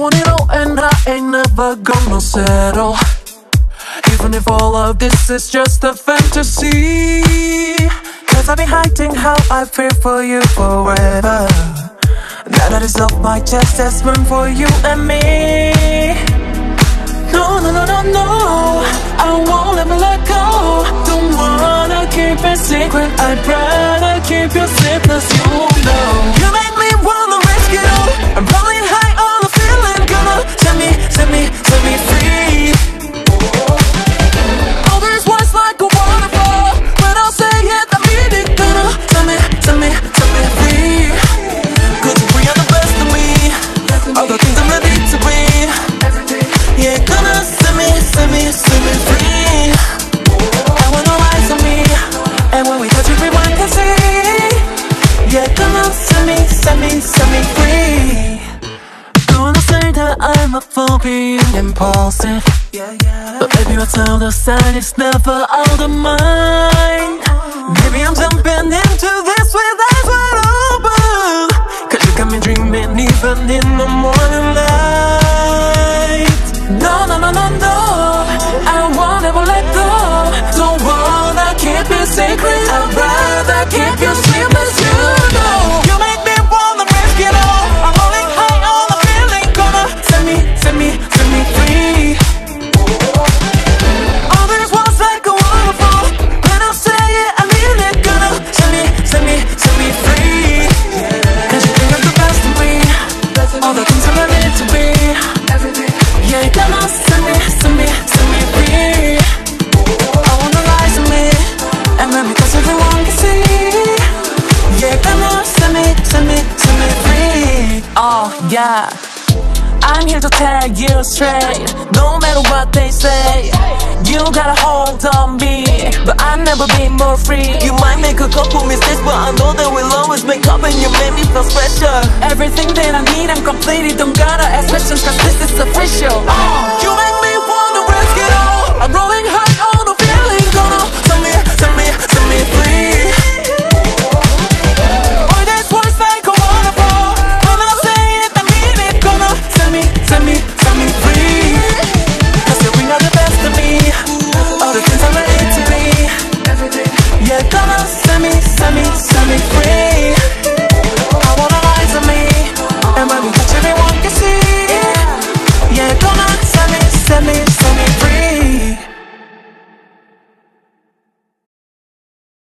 want it all and I ain't never gonna settle. Even if all of this is just a fantasy. Cause I've been hiding how I feel for you forever. Now that it's off my chest, there's room for you and me. No, no, no, no, no. I won't ever let go. Don't wanna keep it secret. I'd rather keep your secrets, you set me, set me, set me free Gonna say that I'm a fool being impulsive But baby what's out of sight is never out of mind. Maybe I'm jumping into yeah. I'm here to tell you straight No matter what they say You got a hold on me But I've never been more free. You might make a couple mistakes, but I know that we'll always make up and you make me feel special. Everything that I need I'm completed. Don't gotta ask questions cause this is official. Uh, make